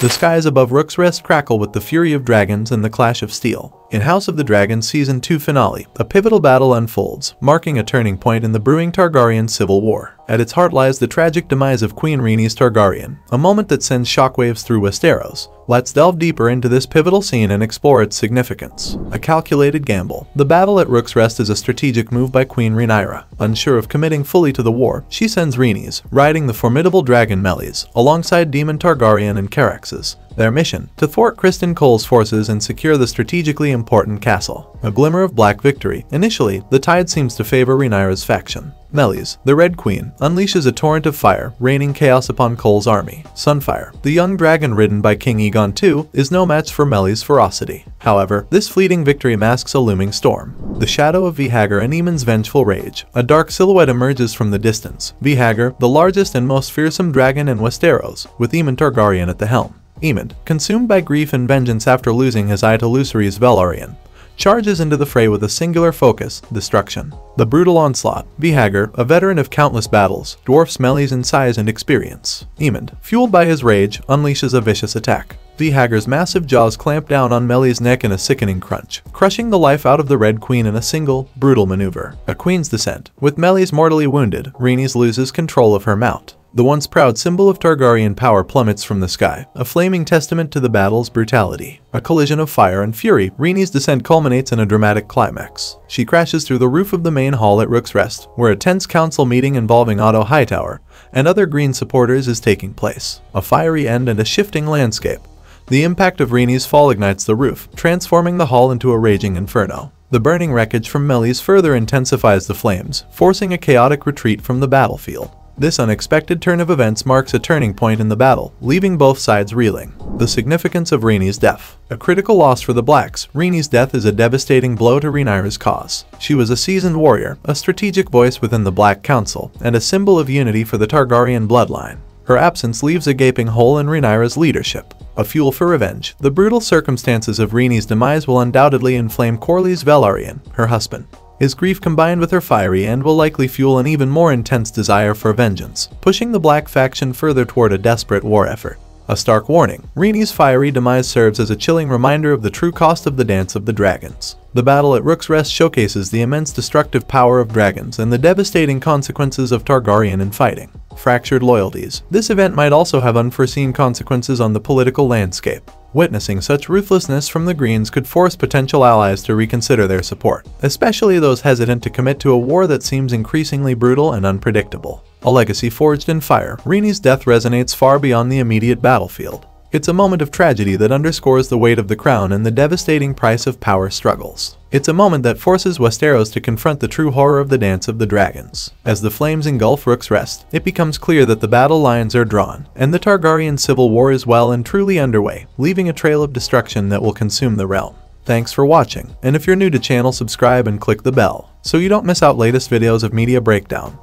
The skies above Rook's Rest crackle with the fury of dragons and the clash of steel. In House of the Dragon Season 2 finale, a pivotal battle unfolds, marking a turning point in the brewing Targaryen civil war. At its heart lies the tragic demise of Queen Rhaenys Targaryen, a moment that sends shockwaves through Westeros. Let's delve deeper into this pivotal scene and explore its significance. A calculated gamble. The battle at Rook's Rest is a strategic move by Queen Rhaenyra. Unsure of committing fully to the war, she sends Rhaenys, riding the formidable dragon Meleys, alongside Daemon Targaryen and Caraxes. Their mission, to thwart Criston Cole's forces and secure the strategically important castle. A glimmer of black victory. Initially, the tide seems to favor Rhaenyra's faction. Meleys, the Red Queen, unleashes a torrent of fire, raining chaos upon Cole's army. Sunfire, the young dragon ridden by King Aegon II, is no match for Meleys' ferocity. However, this fleeting victory masks a looming storm. The shadow of Vhagar and Aemond's vengeful rage. A dark silhouette emerges from the distance. Vhagar, the largest and most fearsome dragon in Westeros, with Aemond Targaryen at the helm. Aemond, consumed by grief and vengeance after losing his eye to Lucerys Velaryon, charges into the fray with a singular focus, destruction. The brutal onslaught. Vhagar, a veteran of countless battles, dwarfs Meleys in size and experience. Aemond, fueled by his rage, unleashes a vicious attack. Vhagar's massive jaws clamp down on Meleys' neck in a sickening crunch, crushing the life out of the Red Queen in a single, brutal maneuver. A queen's descent. With Meleys mortally wounded, Rhaenys loses control of her mount. The once proud symbol of Targaryen power plummets from the sky, a flaming testament to the battle's brutality. A collision of fire and fury, Rhaenys' descent culminates in a dramatic climax. She crashes through the roof of the main hall at Rook's Rest, where a tense council meeting involving Otto Hightower and other Green supporters is taking place. A fiery end and a shifting landscape. The impact of Rhaenys' fall ignites the roof, transforming the hall into a raging inferno. The burning wreckage from Meleys further intensifies the flames, forcing a chaotic retreat from the battlefield. This unexpected turn of events marks a turning point in the battle, leaving both sides reeling. The significance of Rhaenys' death. A critical loss for the Blacks, Rhaenys' death is a devastating blow to Rhaenyra's cause. She was a seasoned warrior, a strategic voice within the Black Council, and a symbol of unity for the Targaryen bloodline. Her absence leaves a gaping hole in Rhaenyra's leadership. A fuel for revenge, the brutal circumstances of Rhaenys' demise will undoubtedly inflame Corlys Velaryon, her husband. His grief combined with her fiery end will likely fuel an even more intense desire for vengeance, pushing the Black faction further toward a desperate war effort. A stark warning, Rhaenys' fiery demise serves as a chilling reminder of the true cost of the Dance of the Dragons. The battle at Rook's Rest showcases the immense destructive power of dragons and the devastating consequences of Targaryen infighting. Fractured loyalties. This event might also have unforeseen consequences on the political landscape. Witnessing such ruthlessness from the Greens could force potential allies to reconsider their support, especially those hesitant to commit to a war that seems increasingly brutal and unpredictable. A legacy forged in fire, Rhaenys' death resonates far beyond the immediate battlefield. It's a moment of tragedy that underscores the weight of the crown and the devastating price of power struggles. It's a moment that forces Westeros to confront the true horror of the Dance of the Dragons. As the flames engulf Rook's Rest, it becomes clear that the battle lines are drawn, and the Targaryen civil war is well and truly underway, leaving a trail of destruction that will consume the realm. Thanks for watching, and if you're new to channel subscribe and click the bell, so you don't miss out latest videos of Media Breakdown.